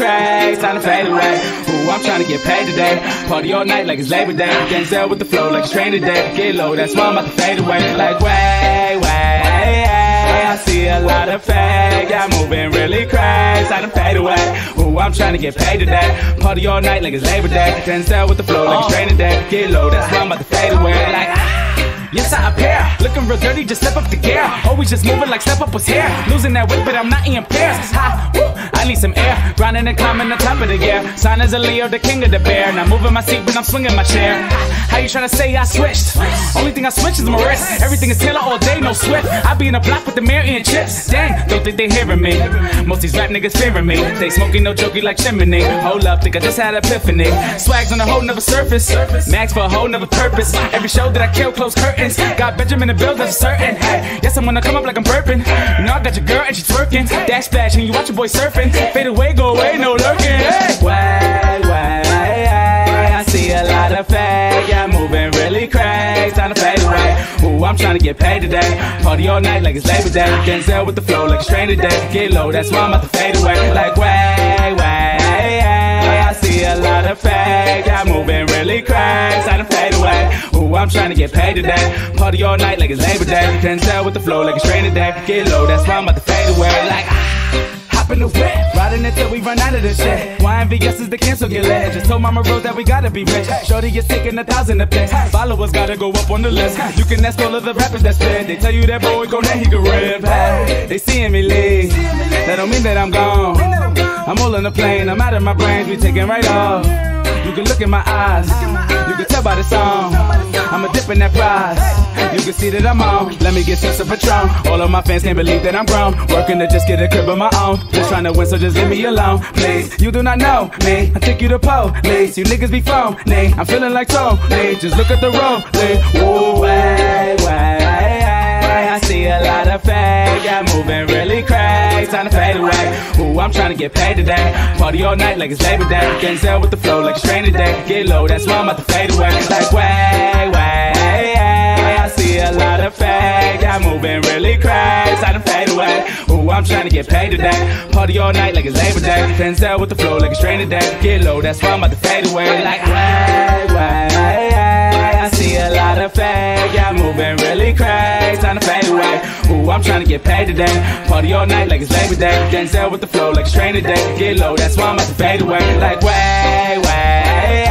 crash, time to fade away. Ooh, I'm trying to get paid today. Party all night like it's Labor Day. Denzel with the flow like it's Training Day. Get low, that's why I'm about to fade away. Like way, way, I see a lot of fake. Yeah, moving really crazy. Time to fade away. Ooh, I'm trying to get paid today. Party all night like it's Labor Day. Denzel with the flow like it's oh. Training Day. Get low, that's why I'm about to dirty, just step up the gear. Always just moving like step up was here. Losing that weight, but I'm not in pairs. I need some air. Grinding and climbing the top of the year. Sign as a Leo, the king of the bear. Now moving my seat when I'm swinging my chair. How you trying to say I switched? Only thing I switched is my wrist. Everything is Taylor all day, no sweat. I be in a block with the mirror and chips. Dang, don't think they hearing me. Most these rap niggas fearing me. They smoking no jokey like chimney. Hold up, think I just had epiphany. Swags on a whole nother surface. Max for a whole nother purpose. Every show that I kill, close curtains. Got Benjamin in the build, certain. Hey, yes, I'm gonna come up like I'm burping. Know I got your girl and she's twerking. Dash splash and you watch your boy surfing. Fade away, go away, no lurking. Hey, way, way, I see a lot of fake. Yeah, moving really crazy. Time to fade away. Ooh, I'm trying to get paid today. Party all night like it's Labor Day. Denzel with the flow like it's Training Day. Get low, that's why I'm about to fade away. Like I of fake. Yeah, moving really crazy. Time to fade away. Ooh, I'm trying to get paid today. Party all night like it's Labor Day. Denzel with the flow like it's Training Day. Get low, that's why I'm about to fade away. Like ah, in the whip, riding until we run out of this shit. YNVS is the cancel get lit. Just told Mama Rose that we gotta be rich. Shorty is taking a thousand a pick. Followers gotta go up on the list. You can ask all of the rappers that spit. They tell you that boy go then he can rip. Hey, they seeing me leave. That don't mean that I'm gone. I'm all in the plane. I'm out of my brains. We taking right off. You can look in my eyes. You can tell by the song. I'm a dip in that prize. You can see that I'm on. Let me get some of Patron. All of my fans can't believe that I'm grown. Working to just get a crib of my own. Just trying to win, so just leave me alone, please. You do not know me. I take you to police. You niggas be phony. I'm feeling like Tony. Just look at the road, please. Time to fade away. Ooh, I'm trying to get paid today. Party all night like it's Labor Day. Denzel with the flow like it's Training Day. Get low, that's why I'm about to fade away. Like way, way, I see a lot of fake, yeah, moving really crazy. Time to fade away. Ooh, I'm trying to get paid today. Party all night like it's Labor Day. Denzel with the flow like it's Training Day. Get low, that's why I'm about to fade away. Like way, I a of yeah, moving really crazy. Time to fade away. Ooh, I'm trying to get paid today. Party all night like it's Labor Day. Denzel with the flow like it's Training Day. Get low, that's why I'm about to fade away. Like way, way,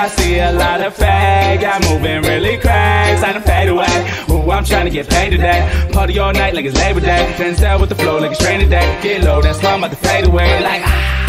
I see a lot of fake, yeah, moving really crazy. Time to fade away. Ooh, I'm trying to get paid today. Party all night like it's Labor Day. Denzel with the flow like it's Training Day. Get low, that's why I'm about to fade away. Like ah.